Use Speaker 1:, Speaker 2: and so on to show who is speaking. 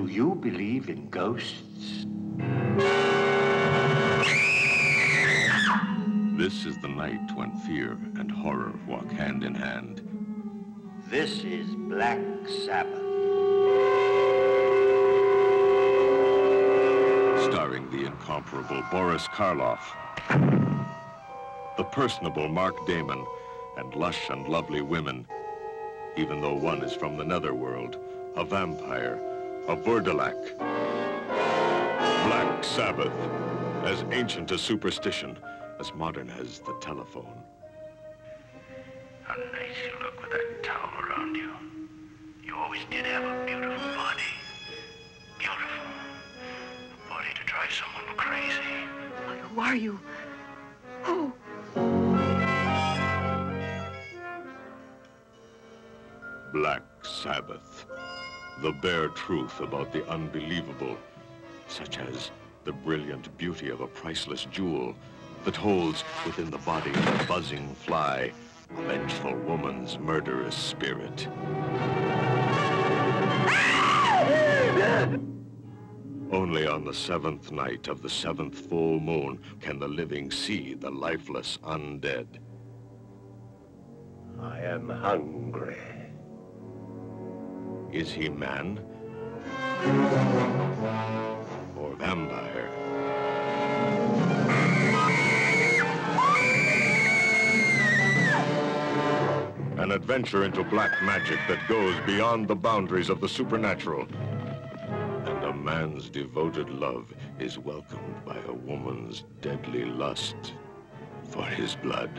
Speaker 1: you believe in ghosts?
Speaker 2: This is the night when fear and horror walk hand in hand.
Speaker 1: This is Black Sabbath.
Speaker 2: Starring the incomparable Boris Karloff, the personable Mark Damon, and lush and lovely women, even though one is from the netherworld, a vampire, a Vurdalak. Black Sabbath, as ancient as superstition, as modern as the telephone.
Speaker 3: How nice you look with that towel around you. You always did have a beautiful body. Beautiful. A body to drive someone crazy.
Speaker 4: Who are you? Who?
Speaker 2: Black Sabbath. The bare truth about the unbelievable, such as the brilliant beauty of a priceless jewel that holds within the body of a buzzing fly a vengeful woman's murderous spirit. Only on the seventh night of the seventh full moon can the living see the lifeless undead.
Speaker 1: I am hungry.
Speaker 2: Is he man? Or vampire? An adventure into black magic that goes beyond the boundaries of the supernatural. And a man's devoted love is welcomed by a woman's deadly lust for his blood.